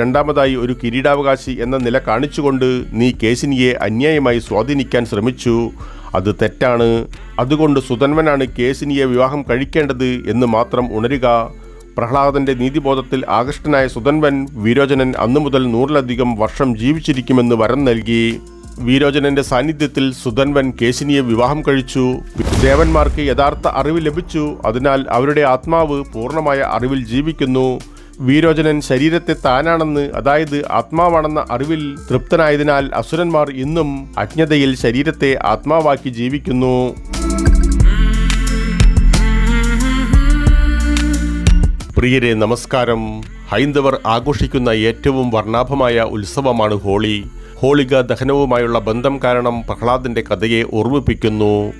രണ്ടാമതായി ഒരു കിരീടാവകാശി എന്ന നില കാണിച്ചുകൊണ്ട് നീ കേസിനിയെ അന്യായമായി സ്വാധീനിക്കാൻ ശ്രമിച്ചു. അത് തെറ്റാണ്. അതുകൊണ്ട് സുധന്വനാണ് കേസിനിയെ വിവാഹം കഴിക്കേണ്ടത് എന്ന് മാത്രം ഉണരുക. പ്രഹ്ലാദന്റെ നീതിബോധത്തിൽ ആകൃഷ്ടനായ സുധന്വൻ വീരോചനൻ അന്നു മുതൽ നൂറിലധികം വർഷം ജീവിച്ചിരിക്കുമെന്ന് വരം നൽകി. വീരോചനന്റെ സാന്നിധ്യത്തിൽ സുധന്വൻ കേശിനിയെ വിവാഹം കഴിച്ചു. ദേവന്മാർക്ക് യഥാർത്ഥ അറിവ് ലഭിച്ചു. അതിനാൽ അവരുടെ ആത്മാവ് പൂർണമായ അറിവിൽ ജീവിക്കുന്നു. വീരോചനൻ ശരീരത്തെ താനാണെന്ന് അതായത് ആത്മാവാണെന്ന അറിവിൽ തൃപ്തനായതിനാൽ അസുരന്മാർ ഇന്നും അജ്ഞതയിൽ ശരീരത്തെ ആത്മാവാക്കി ജീവിക്കുന്നു. പ്രിയരെ നമസ്കാരം. ഹൈന്ദവർ ആഘോഷിക്കുന്ന ഏറ്റവും വർണാഭമായ ഉത്സവമാണ് ഹോളി. ഹോളിക ദഹനവുമായുള്ള ബന്ധം കാരണം പ്രഹ്ലാദന്റെ കഥയെ ഓർമ്മിപ്പിക്കുന്നു.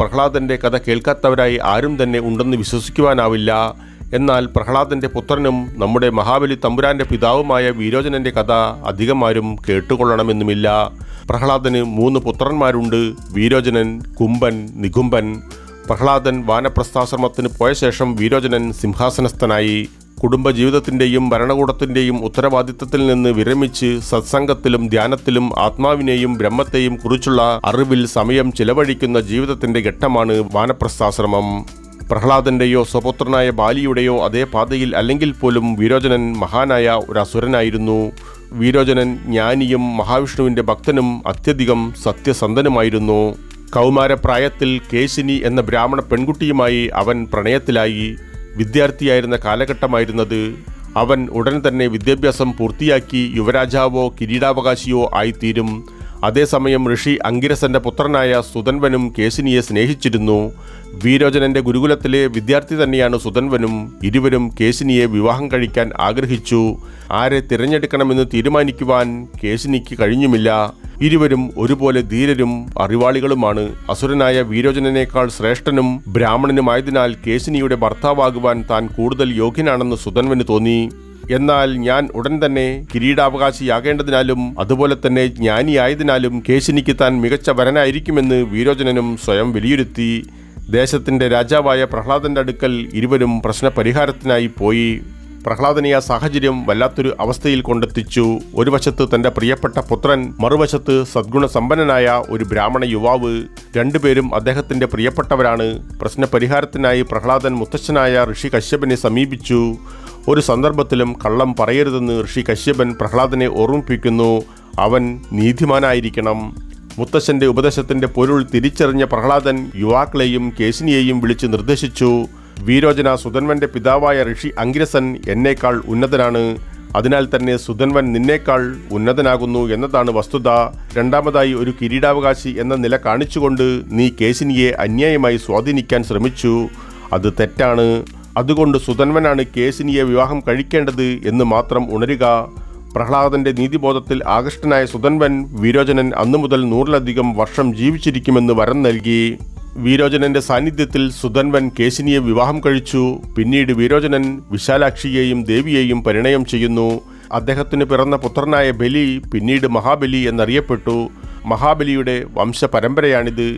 പ്രഹ്ലാദന്റെ കഥ കേൾക്കാത്തവരായി ആരും തന്നെ ഉണ്ടെന്ന് വിശ്വസിക്കുവാനാവില്ല. എന്നാൽ പ്രഹ്ലാദന്റെ പുത്രനും നമ്മുടെ മഹാബലി തമ്പുരാന്റെ പിതാവുമായ വീരോചനന്റെ കഥ അധികമാരും കേട്ടുകൊള്ളണമെന്നുമില്ല. പ്രഹ്ലാദന് മൂന്ന് പുത്രന്മാരുണ്ട്. വീരോചനൻ കുംഭൻ നികുംബൻ പ്രഹ്ലാദൻ വാനപ്രസ്ഥാശ്രമത്തിന് പോയ ശേഷം വീരോചനൻ സിംഹാസനസ്ഥനായി. കുടുംബജീവിതത്തിന്റെയും ഭരണകൂടത്തിന്റെയും ഉത്തരവാദിത്തത്തിൽ നിന്ന് വിരമിച്ച് സത്സംഗത്തിലും ധ്യാനത്തിലും ആത്മാവിനെയും ബ്രഹ്മത്തെയും കുറിച്ചുള്ള അറിവിൽ സമയം ചിലവഴിക്കുന്ന ജീവിതത്തിന്റെ ഘട്ടമാണ് വാനപ്രസ്ഥാശ്രമം. പ്രഹ്ലാദന്റെയോ സ്വപുത്രനായ ബാലിയുടെയോ അതേ പാതയിൽ അല്ലെങ്കിൽ പോലും വീരോചനൻ മഹാനായ ഒരു അസുരനായിരുന്നു. വീരോചനൻ ജ്ഞാനിയും മഹാവിഷ്ണുവിന്റെ ഭക്തനും അത്യധികം സത്യസന്ധനുമായിരുന്നു. കൗമാരപ്രായത്തിൽ കേശിനി എന്ന ബ്രാഹ്മണ പെൺകുട്ടിയുമായി അവൻ പ്രണയത്തിലായി. വിദ്യാർത്ഥിയായിരുന്ന കാലഘട്ടമായിരുന്നത്. അവൻ ഉടൻ തന്നെ വിദ്യാഭ്യാസം പൂർത്തിയാക്കി യുവരാജാവോ കിരീടാവകാശിയോ ആയിത്തീരും. അതേസമയം ഋഷി അങ്കിരസന്റെ പുത്രനായ സുതൻവനും കേശിനിയെ സ്നേഹിച്ചിരുന്നു. വീരോചനന്റെ ഗുരുകുലത്തിലെ വിദ്യാർത്ഥി തന്നെയാണ് സുതൻവനും ഇരുവരും കേശിനിയെ വിവാഹം കഴിക്കാൻ ആഗ്രഹിച്ചു. ആരെ തിരഞ്ഞെടുക്കണമെന്ന് തീരുമാനിക്കുവാൻ കേശിനിക്ക് കഴിഞ്ഞുമില്ല. ഇരുവരും ഒരുപോലെ ധീരരും അറിവാളികളുമാണ്. അസുരനായ വീരോചനേക്കാൾ ശ്രേഷ്ഠനും ബ്രാഹ്മണനുമായതിനാൽ കേശിനിയുടെ ഭർത്താവാകുവാൻ താൻ കൂടുതൽ യോഗ്യനാണെന്ന് സുതൻവന് തോന്നി. എന്നാൽ ഞാൻ ഉടൻ തന്നെ കിരീടാവകാശിയാകേണ്ടതിനാലും അതുപോലെ തന്നെ ജ്ഞാനിയായതിനാലും കേശിനിക്ക് താൻ മികച്ച വരനായിരിക്കുമെന്ന് വീരോചനനും സ്വയം വിലയിരുത്തി ദേശത്തിന്റെ രാജാവായ പ്രഹ്ലാദന്റെ അടുക്കൽ ഇരുവരും പ്രശ്നപരിഹാരത്തിനായി പോയി. പ്രഹ്ലാദനെ ആ സാഹചര്യം വല്ലാത്തൊരു അവസ്ഥയിൽ കൊണ്ടെത്തിച്ചു. ഒരു വശത്ത് തന്റെ പ്രിയപ്പെട്ട പുത്രൻ മറുവശത്ത് സദ്ഗുണസമ്പന്നനായ ഒരു ബ്രാഹ്മണ യുവാവ്. രണ്ടുപേരും അദ്ദേഹത്തിന്റെ പ്രിയപ്പെട്ടവരാണ്. പ്രശ്നപരിഹാരത്തിനായി പ്രഹ്ലാദൻ മുത്തച്ഛനായ ഋഷി കശ്യപനെ സമീപിച്ചു. ഒരു സന്ദർഭത്തിലും കള്ളം പറയരുതെന്ന് ഋഷി കശ്യപൻ പ്രഹ്ലാദനെ ഓർമ്മിപ്പിക്കുന്നു. അവൻ നീതിമാനായിരിക്കണം. മുത്തശ്ശന്റെ ഉപദേശത്തിന്റെ പൊരുൾ തിരിച്ചറിഞ്ഞ പ്രഹ്ലാദൻ യുവാക്കളെയും കേശിനിയെയും വിളിച്ച് നിർദ്ദേശിച്ചു. വീരോചന സുധന്വന്റെ പിതാവായ ഋഷി അങ്കിരസൻ എന്നേക്കാൾ ഉന്നതനാണ്. അതിനാൽ തന്നെ സുധന്വൻ നിന്നേക്കാൾ ഉന്നതനാകുന്നു എന്നതാണ് വസ്തുത. രണ്ടാമതായി ഒരു കിരീടാവകാശി എന്ന നില കാണിച്ചുകൊണ്ട് നീ കേശിനിയെ അന്യായമായി സ്വാധീനിക്കാൻ ശ്രമിച്ചു. അത് തെറ്റാണ്. അതുകൊണ്ട് സുധന്വനാണ് കേസിനിയെ വിവാഹം കഴിക്കേണ്ടത് എന്ന് മാത്രം ഉണരുക. പ്രഹ്ലാദന്റെ നീതിബോധത്തിൽ ആകൃഷ്ടനായ സുധന്വൻ വീരോചനൻ അന്നു മുതൽ നൂറിലധികം വർഷം ജീവിച്ചിരിക്കുമെന്ന് വരം നൽകി. വീരോചനന്റെ സാന്നിധ്യത്തിൽ സുധന്വൻ കേശിനിയെ വിവാഹം കഴിച്ചു. പിന്നീട് വീരോചനൻ വിശാലാക്ഷിയെയും ദേവിയെയും പരിണയം ചെയ്യുന്നു. അദ്ദേഹത്തിന് പിറന്ന പുത്രനായ ബലി പിന്നീട് മഹാബലി എന്നറിയപ്പെട്ടു. മഹാബലിയുടെ വംശപരമ്പരയാണിത്.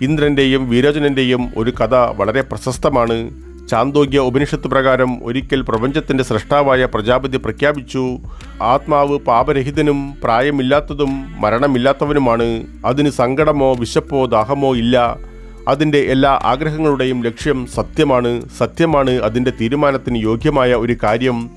ഇന്ദ്രന്റെയും വീരോചനന്റെയും ഒരു കഥ വളരെ പ്രശസ്തമാണ്. ചാന്തോഗ്യ ഉപനിഷത്ത് പ്രകാരം ഒരിക്കൽ പ്രപഞ്ചത്തിന്റെ സൃഷ്ടാവായ പ്രജാപതി പ്രഖ്യാപിച്ചു ആത്മാവ് പാപരഹിതനും പ്രായമില്ലാത്തതും മരണമില്ലാത്തവനുമാണ്. അതിന് സങ്കടമോ വിശപ്പോ ദാഹമോ ഇല്ല. അതിന്റെ എല്ലാ ആഗ്രഹങ്ങളുടെയും ലക്ഷ്യം സത്യമാണ്. സത്യമാണ് അതിന്റെ തീരുമാനത്തിന് യോഗ്യമായ ഒരു കാര്യം.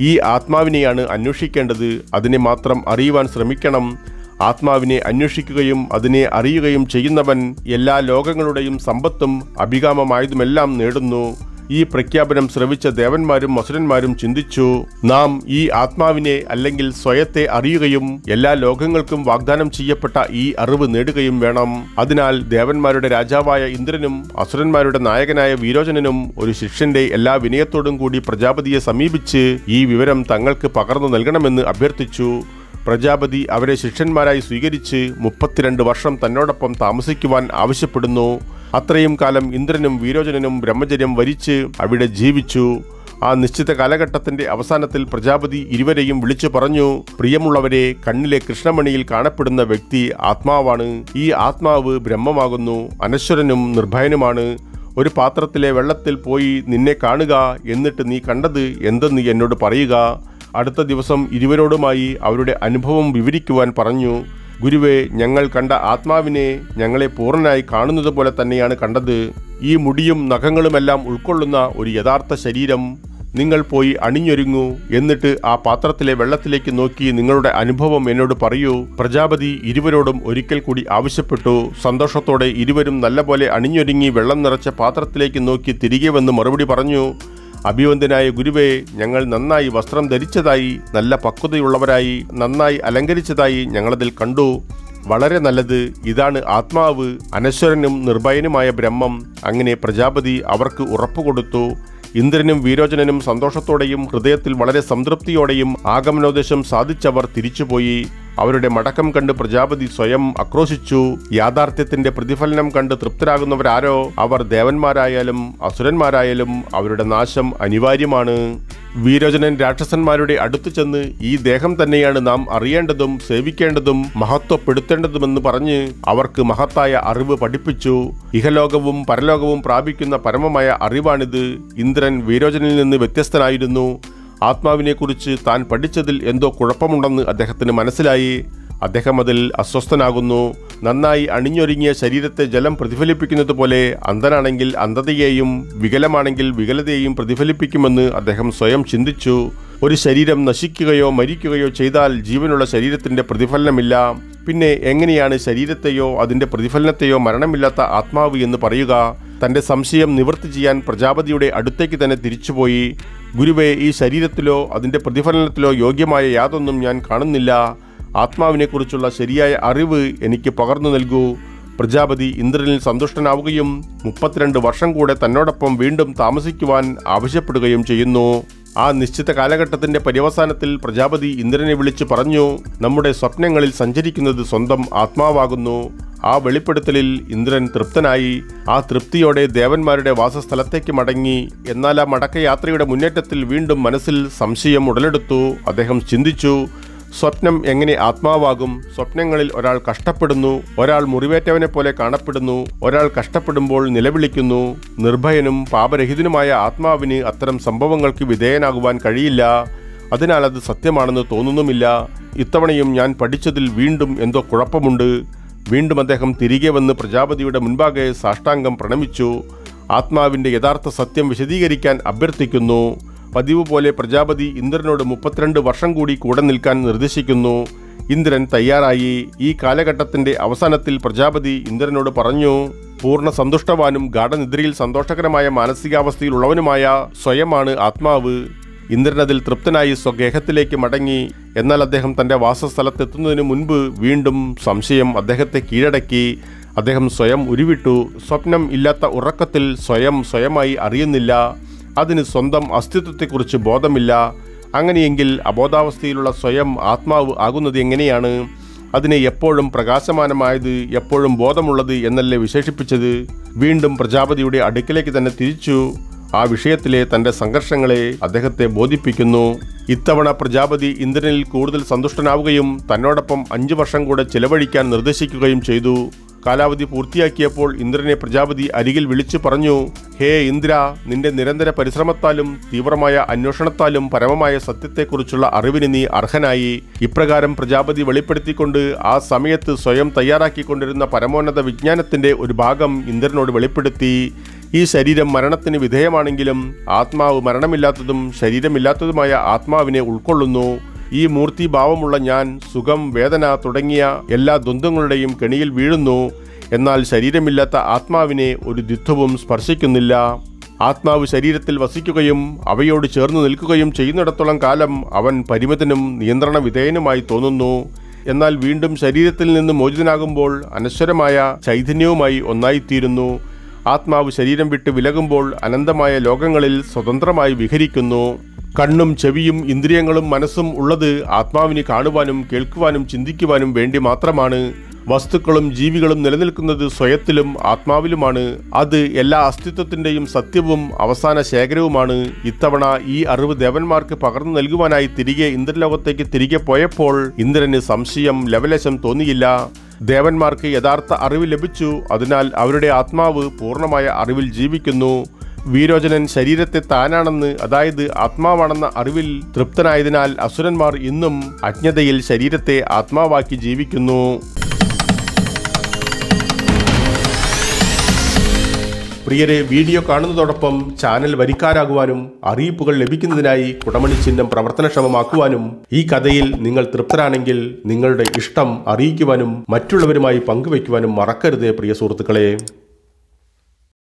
ഈ ആത്മാവിനെയാണ് അന്വേഷിക്കേണ്ടത്. അതിനെ മാത്രം അറിയുവാൻ ശ്രമിക്കണം. ആത്മാവിനെ അന്വേഷിക്കുകയും അതിനെ അറിയുകയും ചെയ്യുന്നവൻ എല്ലാ ലോകങ്ങളുടെയും സമ്പത്തും അഭികാമമായതുമെല്ലാം നേടുന്നു. ഈ പ്രഖ്യാപനം ശ്രവിച്ച ദേവന്മാരും അസുരന്മാരും ചിന്തിച്ചു നാം ഈ ആത്മാവിനെ അല്ലെങ്കിൽ സ്വയത്തെ അറിയുകയും എല്ലാ ലോകങ്ങൾക്കും വാഗ്ദാനം ചെയ്യപ്പെട്ട ഈ അറിവ് നേടുകയും വേണം. അതിനാൽ ദേവന്മാരുടെ രാജാവായ ഇന്ദ്രനും അസുരന്മാരുടെ നായകനായ വീരോചനനും ഒരു ശിഷ്യന്റെ എല്ലാ വിനയത്തോടും കൂടി പ്രജാപതിയെ സമീപിച്ച് ഈ വിവരം തങ്ങൾക്ക് പകർന്നു നൽകണമെന്ന് അഭ്യർത്ഥിച്ചു. പ്രജാപതി അവരെ ശിഷ്യന്മാരായി സ്വീകരിച്ച് മുപ്പത്തിരണ്ട് വർഷം തന്നോടൊപ്പം താമസിക്കുവാൻ ആവശ്യപ്പെടുന്നു. അത്രയും കാലം ഇന്ദ്രനും വീരോചനനും ബ്രഹ്മചര്യം വരിച്ച് അവിടെ ജീവിച്ചു. ആ നിശ്ചിത കാലഘട്ടത്തിന്റെ അവസാനത്തിൽ പ്രജാപതി ഇരുവരെയും വിളിച്ചു പറഞ്ഞു പ്രിയമുള്ളവരെ കണ്ണിലെ കൃഷ്ണമണിയിൽ കാണപ്പെടുന്ന വ്യക്തി ആത്മാവാണ്. ഈ ആത്മാവ് ബ്രഹ്മമാകുന്നു അനശ്വരനും നിർഭയനുമാണ്. ഒരു പാത്രത്തിലെ വെള്ളത്തിൽ പോയി നിന്നെ കാണുക എന്നിട്ട് നീ കണ്ടത് എന്തെന്ന് എന്നോട് പറയുക. അടുത്ത ദിവസം ഇരുവരോടുമായി അവരുടെ അനുഭവം വിവരിക്കുവാൻ പറഞ്ഞു ഗുരുവെ ഞങ്ങൾ കണ്ട ആത്മാവിനെ ഞങ്ങളെ പൂർണനായി കാണുന്നത് പോലെ തന്നെയാണ് കണ്ടത്. ഈ മുടിയും നഖങ്ങളുമെല്ലാം ഉൾക്കൊള്ളുന്ന ഒരു യഥാർത്ഥ ശരീരം. നിങ്ങൾ പോയി അണിഞ്ഞൊരുങ്ങൂ. എന്നിട്ട് ആ പാത്രത്തിലെ വെള്ളത്തിലേക്ക് നോക്കി നിങ്ങളുടെ അനുഭവം എന്നോട് പറയൂ. പ്രജാപതി ഇരുവരോടും ഒരിക്കൽ കൂടി ആവശ്യപ്പെട്ടു. സന്തോഷത്തോടെ ഇരുവരും നല്ലപോലെ അണിഞ്ഞൊരുങ്ങി വെള്ളം നിറച്ച പാത്രത്തിലേക്ക് നോക്കി തിരികെ വന്ന് മറുപടി പറഞ്ഞു അഭിവന്ദനായ ഗുരുവേ ഞങ്ങൾ നന്നായി വസ്ത്രം ധരിച്ചതായി നല്ല പക്വതയുള്ളവരായി നന്നായി അലങ്കരിച്ചതായി ഞങ്ങളതിൽ കണ്ടു. വളരെ നല്ലത് ഇതാണ് ആത്മാവ് അനശ്വരനും നിർഭയനുമായ ബ്രഹ്മം. അങ്ങനെ പ്രജാപതി അവർക്ക് ഉറപ്പുകൊടുത്തു ഇന്ദ്രനും വീരോചനനും സന്തോഷത്തോടെയും ഹൃദയത്തിൽ വളരെ സംതൃപ്തിയോടെയും ആഗമനോദ്ദേശം സാധിച്ചവർ തിരിച്ചുപോയി. അവരുടെ മടക്കം കണ്ട് പ്രജാപതി സ്വയം ആക്രോശിച്ചു. യാഥാർത്ഥ്യത്തിന്റെ പ്രതിഫലനം കണ്ട് തൃപ്തരാകുന്നവരാരോ? അവർ ദേവന്മാരായാലും അസുരന്മാരായാലും അവരുടെ നാശം അനിവാര്യമാണ്. വീരോചനൻ രാക്ഷസന്മാരുടെ അടുത്തു ചെന്ന് ഈ ദേഹം തന്നെയാണ് നാം അറിയേണ്ടതും സേവിക്കേണ്ടതും മഹത്വപ്പെടുത്തേണ്ടതുമെന്ന് പറഞ്ഞ് അവർക്ക് മഹത്തായ അറിവ് പഠിപ്പിച്ചു. ഇഹലോകവും പരലോകവും പ്രാപിക്കുന്ന പരമമായ അറിവാണിത്. ഇന്ദ്രൻ വീരോചനിൽ നിന്ന് വ്യത്യസ്തനായിരുന്നു. ആത്മാവിനെക്കുറിച്ച് താൻ പഠിച്ചതിൽ എന്തോ കുഴപ്പമുണ്ടെന്ന് അദ്ദേഹത്തിന് മനസ്സിലായി. അദ്ദേഹം അതിൽ അസ്വസ്ഥനാകുന്നു. നന്നായി അണിഞ്ഞൊരുങ്ങിയ ശരീരത്തെ ജലം പ്രതിഫലിപ്പിക്കുന്നത് പോലെ അന്ധനാണെങ്കിൽ അന്ധതയെയും വികലമാണെങ്കിൽ വികലതയെയും പ്രതിഫലിപ്പിക്കുമെന്ന് അദ്ദേഹം സ്വയം ചിന്തിച്ചു. ഒരു ശരീരം നശിക്കുകയോ മരിക്കുകയോ ചെയ്താൽ ജീവനുള്ള ശരീരത്തിന്റെ പ്രതിഫലനമില്ല. പിന്നെ എങ്ങനെയാണ് ശരീരത്തെയോ അതിന്റെ പ്രതിഫലനത്തെയോ മരണമില്ലാത്ത ആത്മാവ് എന്ന് പറയുക? തന്റെ സംശയം നിവൃത്തി ചെയ്യാൻ പ്രജാപതിയുടെ അടുത്തേക്ക് തന്നെ തിരിച്ചുപോയി. ഗുരുവെ ഈ ശരീരത്തിലോ അതിന്റെ പ്രതിഫലനത്തിലോ യോഗ്യമായ യാതൊന്നും ഞാൻ കാണുന്നില്ല. ആത്മാവിനെക്കുറിച്ചുള്ള ശരിയായ അറിവ് എനിക്ക് പകർന്നു നൽകൂ. പ്രജാപതി ഇന്ദ്രനിൽ സന്തുഷ്ടനാവുകയും മുപ്പത്തിരണ്ട് വർഷം കൂടെ തന്നോടൊപ്പം വീണ്ടും താമസിക്കുവാൻ ആവശ്യപ്പെടുകയും ചെയ്യുന്നു. ആ നിശ്ചിത കാലഘട്ടത്തിന്റെ പര്യവസാനത്തിൽ പ്രജാപതി ഇന്ദ്രനെ വിളിച്ചു പറഞ്ഞു നമ്മുടെ സ്വപ്നങ്ങളിൽ സഞ്ചരിക്കുന്നത് സ്വന്തം ആത്മാവാകുന്നു. ആ വെളിപ്പെടുത്തലിൽ ഇന്ദ്രൻ തൃപ്തനായി. ആ തൃപ്തിയോടെ ദേവന്മാരുടെ വാസസ്ഥലത്തേക്ക് മടങ്ങി. എന്നാൽ ആ മടക്കയാത്രയുടെ മുന്നേറ്റത്തിൽ വീണ്ടും മനസ്സിൽ സംശയം ഉടലെടുത്തു. അദ്ദേഹം ചിന്തിച്ചു സ്വപ്നം എങ്ങനെ ആത്മാവാകും? സ്വപ്നങ്ങളിൽ ഒരാൾ കഷ്ടപ്പെടുന്നു ഒരാൾ മുറിവേറ്റവനെ പോലെ കാണപ്പെടുന്നു ഒരാൾ കഷ്ടപ്പെടുമ്പോൾ നിലവിളിക്കുന്നു. നിർഭയനും പാപരഹിതനുമായ ആത്മാവിന് അത്തരം സംഭവങ്ങൾക്ക് വിധേയനാകുവാൻ കഴിയില്ല. അതിനാൽ അത് സത്യമാണെന്ന് തോന്നുന്നുമില്ല. ഇത്തവണയും ഞാൻ പഠിച്ചതിൽ വീണ്ടും എന്തോ കുഴപ്പമുണ്ട്. വീണ്ടും അദ്ദേഹം തിരികെ വന്ന് പ്രജാപതിയുടെ മുൻപാകെ സാഷ്ടാംഗം പ്രണമിച്ചു. ആത്മാവിന്റെ യഥാർത്ഥ സത്യം വിശദീകരിക്കാൻ അഭ്യർത്ഥിക്കുന്നു. പതിവ് പോലെ പ്രജാപതി ഇന്ദ്രനോട് മുപ്പത്തിരണ്ട് വർഷം കൂടി കൂടെ നിൽക്കാൻ നിർദ്ദേശിക്കുന്നു. ഇന്ദ്രൻ തയ്യാറായി. ഈ കാലഘട്ടത്തിന്റെ അവസാനത്തിൽ പ്രജാപതി ഇന്ദ്രനോട് പറഞ്ഞു പൂർണ സന്തുഷ്ടവാനും ഗാഠനിദ്രയിൽ സന്തോഷകരമായ മാനസികാവസ്ഥയിലുള്ളവനുമായ സ്വയമാണ് ആത്മാവ്. ഇന്ദ്രൻ അതിൽ തൃപ്തനായി സ്വഗേഹത്തിലേക്ക് മടങ്ങി. എന്നാൽ അദ്ദേഹം തന്റെ വാസസ്ഥലത്തെത്തുന്നതിന് മുൻപ് വീണ്ടും സംശയം അദ്ദേഹത്തെ കീഴടക്കി. അദ്ദേഹം സ്വയം ഉരുവിട്ടു. സ്വപ്നം ഇല്ലാത്ത ഉറക്കത്തിൽ സ്വയം സ്വയമായി അറിയുന്നില്ല. അതിന് സ്വന്തം അസ്തിത്വത്തെക്കുറിച്ച് ബോധമില്ല. അങ്ങനെയെങ്കിൽ അബോധാവസ്ഥയിലുള്ള സ്വയം ആത്മാവ് ആകുന്നത് എങ്ങനെയാണ്? അതിനെ എപ്പോഴും പ്രകാശമാനമായത് എപ്പോഴും ബോധമുള്ളത് എന്നല്ലേ വിശേഷിപ്പിച്ചത്? വീണ്ടും പ്രജാപതിയുടെ അടുക്കിലേക്ക് തന്നെ തിരിച്ചു. ആ വിഷയത്തിലെ തന്റെ സംഘർഷങ്ങളെ അദ്ദേഹത്തെ ബോധിപ്പിക്കുന്നു. ഇത്തവണ പ്രജാപതി ഇന്ദ്രനിൽ കൂടുതൽ സന്തുഷ്ടനാവുകയും തന്നോടൊപ്പം അഞ്ചു വർഷം കൂടെ ചിലവഴിക്കാൻ നിർദ്ദേശിക്കുകയും ചെയ്തു. കാലാവധി പൂർത്തിയാക്കിയപ്പോൾ ഇന്ദ്രനെ പ്രജാപതി അരികിൽ വിളിച്ചു പറഞ്ഞു ഹേ ഇന്ദ്ര നിന്റെ നിരന്തര പരിശ്രമത്താലും തീവ്രമായ അന്വേഷണത്താലും പരമമായ സത്യത്തെക്കുറിച്ചുള്ള അറിവിന് നീ അർഹനായി. ഇപ്രകാരം പ്രജാപതി വെളിപ്പെടുത്തിക്കൊണ്ട് ആ സമയത്ത് സ്വയം തയ്യാറാക്കിക്കൊണ്ടിരുന്ന പരമോന്നത വിജ്ഞാനത്തിന്റെ ഒരു ഭാഗം ഇന്ദ്രനോട് വെളിപ്പെടുത്തി. ഈ ശരീരം മരണത്തിന് വിധേയമാണെങ്കിലും ആത്മാവ് മരണമില്ലാത്തതും ശരീരമില്ലാത്തതുമായ ആത്മാവിനെ ഉൾക്കൊള്ളുന്നു. ഈ മൂർത്തിഭാവമുള്ള ഞാൻ സുഖം വേദന തുടങ്ങിയ എല്ലാ ദ്വന്ദ്ങ്ങളുടെയും കെണിയിൽ വീഴുന്നു. എന്നാൽ ശരീരമില്ലാത്ത ആത്മാവിനെ ഒരു ദ്വിത്വവും സ്പർശിക്കുന്നില്ല. ആത്മാവ് ശരീരത്തിൽ വസിക്കുകയും അവയോട് ചേർന്ന് നിൽക്കുകയും ചെയ്യുന്നിടത്തോളം കാലം അവൻ പരിമിതനും നിയന്ത്രണ വിധേയനുമായി തോന്നുന്നു. എന്നാൽ വീണ്ടും ശരീരത്തിൽ നിന്ന് മോചിതനാകുമ്പോൾ അനശ്വരമായ ചൈതന്യവുമായി ഒന്നായിത്തീരുന്നു. ആത്മാവ് ശരീരം വിട്ട് വിലകുമ്പോൾ അനന്തമായ ലോകങ്ങളിൽ സ്വതന്ത്രമായി വിഹരിക്കുന്നു. കണ്ണും ചെവിയും ഇന്ദ്രിയങ്ങളും മനസ്സും ഉള്ളത് ആത്മാവിനെ കാണുവാനും കേൾക്കുവാനും ചിന്തിക്കുവാനും വേണ്ടി മാത്രമാണ്. വസ്തുക്കളും ജീവികളും നിലനിൽക്കുന്നത് സ്വയത്തിലും ആത്മാവിലുമാണ്. അത് എല്ലാ അസ്തിത്വത്തിന്റെയും സത്യവും അവസാന ശേഖരവുമാണ്. ഇത്തവണ ഈ അറിവ് ദേവന്മാർക്ക് പകർന്നു നൽകുവാനായി തിരികെ ഇന്ദ്രലോകത്തേക്ക് തിരികെ പോയപ്പോൾ ഇന്ദ്രന് സംശയം ലവലശം തോന്നിയില്ല. ദേവന്മാർക്ക് യഥാർത്ഥ അറിവ് ലഭിച്ചു. അതിനാൽ അവരുടെ ആത്മാവ് പൂർണമായ അറിവിൽ ജീവിക്കുന്നു. വീരോചനൻ ശരീരത്തെ താനാണെന്ന് അതായത് ആത്മാവാണെന്ന അറിവിൽ തൃപ്തനായതിനാൽ അസുരന്മാർ ഇന്നും അജ്ഞതയിൽ ശരീരത്തെ ആത്മാവാക്കി ജീവിക്കുന്നു. പ്രിയരെ വീഡിയോ കാണുന്നതോടൊപ്പം ചാനൽ വരിക്കാരാകുവാനും അറിയിപ്പുകൾ ലഭിക്കുന്നതിനായി കുടമണി ചിഹ്നം പ്രവർത്തനക്ഷമമാക്കുവാനും ഈ കഥയിൽ നിങ്ങൾ തൃപ്തരാണെങ്കിൽ നിങ്ങളുടെ ഇഷ്ടം അറിയിക്കുവാനും മറ്റുള്ളവരുമായി പങ്കുവയ്ക്കുവാനും മറക്കരുതേ പ്രിയ സുഹൃത്തുക്കളെ.